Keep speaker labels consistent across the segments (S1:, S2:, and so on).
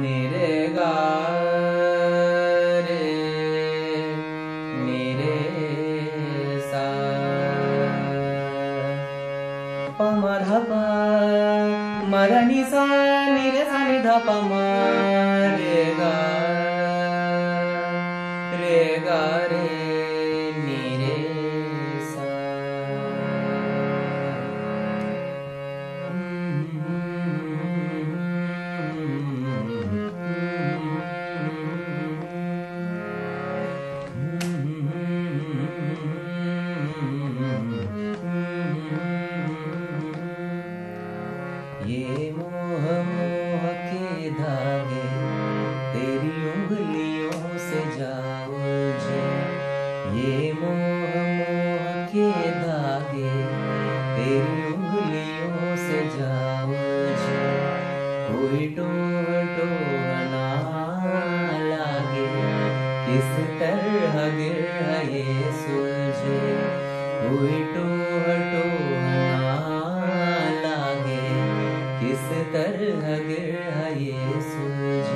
S1: निरे पा निरे सार पम ध मरा निरे सारिधापम मोह मोह के धागे तेरी उंगलियों से जाओ कोई टोहना लागे। किस तरह गिर ये सुलझे कोई टोहना लागे। किस तरह गिर ये सूझे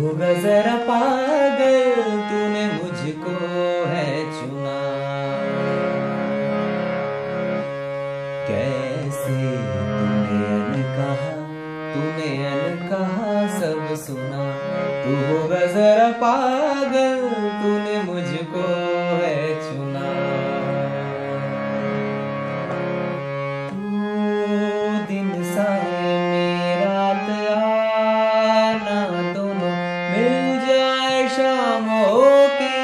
S1: होगा जरा पागल, तूने मुझको है चुना। कैसे तूने अन कहा, तूने अन कहा सब सुना। तू होगा जरा पागल, तूने নাম